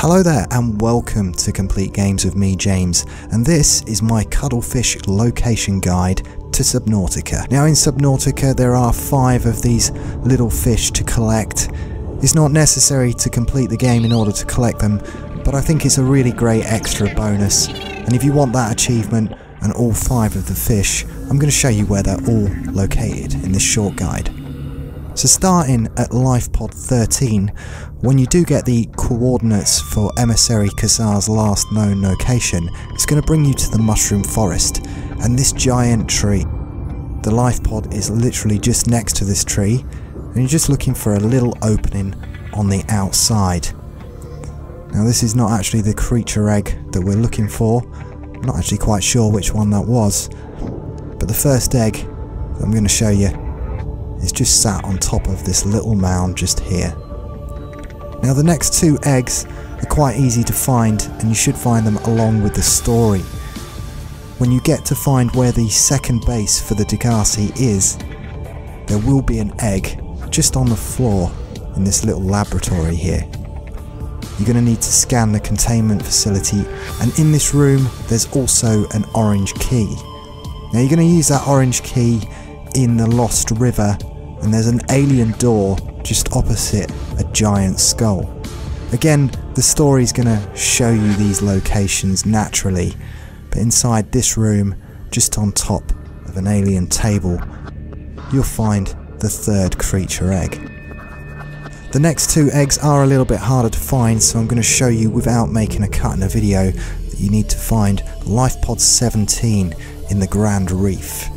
Hello there and welcome to Complete Games with me James and this is my Cuddlefish location guide to Subnautica. Now in Subnautica there are five of these little fish to collect. It's not necessary to complete the game in order to collect them but I think it's a really great extra bonus and if you want that achievement and all five of the fish I'm going to show you where they're all located in this short guide. So starting at life pod 13, when you do get the coordinates for Emissary Khasar's last known location, it's going to bring you to the Mushroom Forest, and this giant tree. The life pod is literally just next to this tree, and you're just looking for a little opening on the outside. Now this is not actually the creature egg that we're looking for, I'm not actually quite sure which one that was, but the first egg I'm going to show you is just sat on top of this little mound just here. Now the next two eggs are quite easy to find and you should find them along with the story. When you get to find where the second base for the Degasi is, there will be an egg just on the floor in this little laboratory here. You're going to need to scan the containment facility and in this room there's also an orange key. Now you're going to use that orange key in the Lost River and there's an alien door just opposite a giant skull. Again, the story's to show you these locations naturally, but inside this room, just on top of an alien table, you'll find the third creature egg. The next two eggs are a little bit harder to find, so I'm going to show you without making a cut in a video that you need to find Life Pod 17 in the Grand Reef.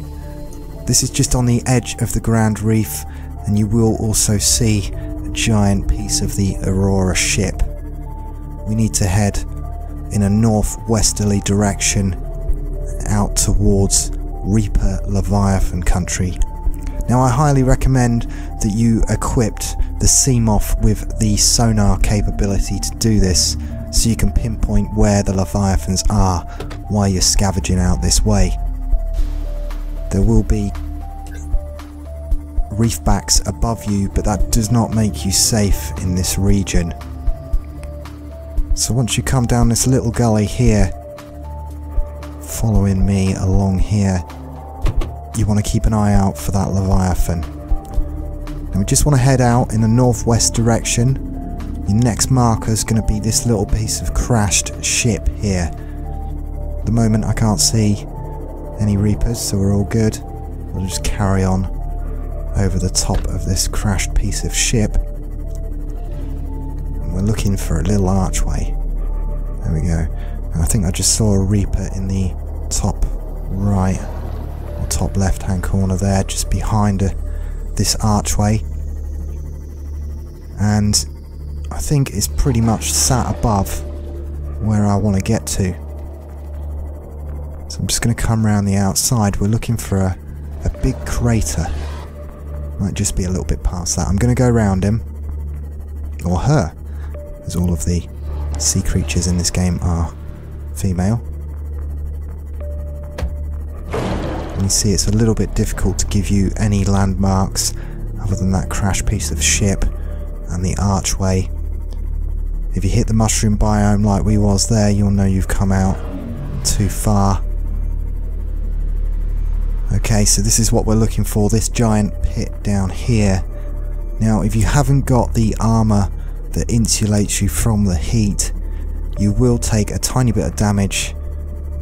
This is just on the edge of the Grand Reef and you will also see a giant piece of the Aurora ship. We need to head in a northwesterly direction out towards Reaper Leviathan country. Now I highly recommend that you equipped the Seamoth with the sonar capability to do this so you can pinpoint where the Leviathans are while you're scavenging out this way. There will be reefbacks above you, but that does not make you safe in this region. So once you come down this little gully here, following me along here, you want to keep an eye out for that Leviathan. Now we just want to head out in the northwest direction. Your next marker is going to be this little piece of crashed ship here. At the moment I can't see any reapers, so we're all good. We'll just carry on over the top of this crashed piece of ship. And we're looking for a little archway. There we go. And I think I just saw a reaper in the top right or top left hand corner there, just behind a, this archway. And I think it's pretty much sat above where I want to get to. So I'm just going to come around the outside. We're looking for a, a big crater. Might just be a little bit past that. I'm going to go around him. Or her. As all of the sea creatures in this game are female. And you see it's a little bit difficult to give you any landmarks other than that crash piece of ship and the archway. If you hit the mushroom biome like we was there, you'll know you've come out too far. Okay, so this is what we're looking for, this giant pit down here. Now, if you haven't got the armour that insulates you from the heat, you will take a tiny bit of damage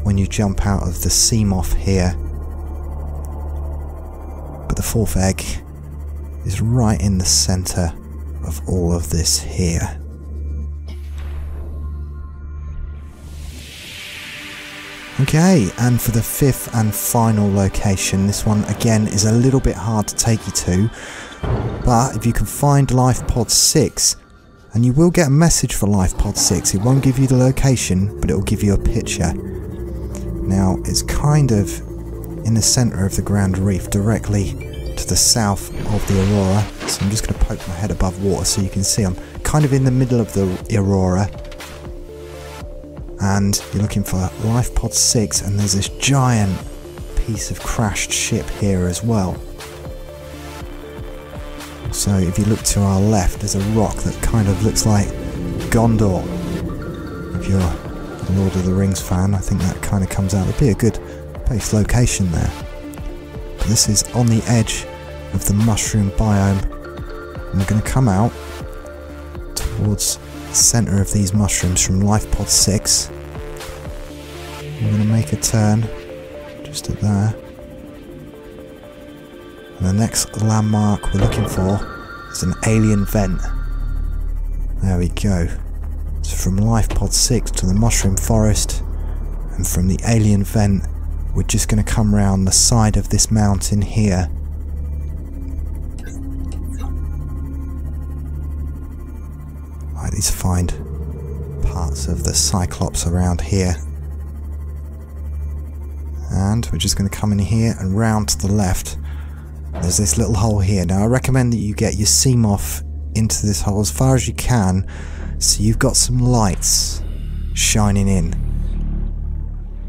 when you jump out of the Seamoth here. But the fourth egg is right in the centre of all of this here. Okay, and for the fifth and final location, this one again is a little bit hard to take you to, but if you can find Life Pod 6, and you will get a message for Life Pod 6, it won't give you the location, but it will give you a picture. Now, it's kind of in the centre of the Grand Reef, directly to the south of the Aurora, so I'm just going to poke my head above water so you can see I'm kind of in the middle of the Aurora, and you're looking for Life Pod 6 and there's this giant piece of crashed ship here as well. So if you look to our left there's a rock that kind of looks like Gondor if you're a Lord of the Rings fan, I think that kind of comes out. It'd be a good base location there. But this is on the edge of the mushroom biome. And we're going to come out towards centre of these mushrooms from Life Pod 6. We're going to make a turn just at there. And the next landmark we're looking for is an alien vent. There we go. So from Life Pod 6 to the Mushroom Forest, and from the alien vent, we're just going to come round the side of this mountain here. I need to find parts of the Cyclops around here. And we're just going to come in here and round to the left. There's this little hole here. Now I recommend that you get your Seamoth into this hole as far as you can so you've got some lights shining in.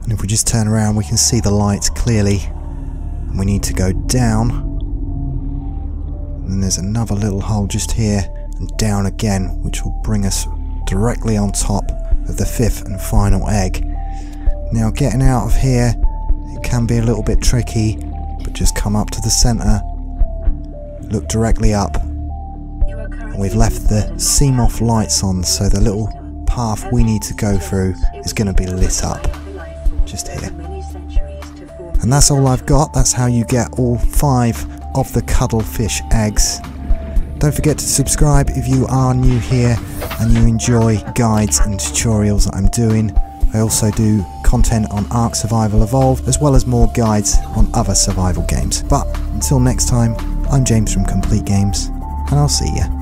And if we just turn around we can see the lights clearly. We need to go down. And there's another little hole just here and down again which will bring us directly on top of the fifth and final egg. Now getting out of here it can be a little bit tricky but just come up to the centre, look directly up and we've left the Seamoth lights on so the little path we need to go through is going to be lit up just here. And that's all I've got, that's how you get all five of the cuddlefish eggs. Don't forget to subscribe if you are new here and you enjoy guides and tutorials that I'm doing. I also do content on Ark Survival Evolved as well as more guides on other survival games. But until next time, I'm James from Complete Games and I'll see you.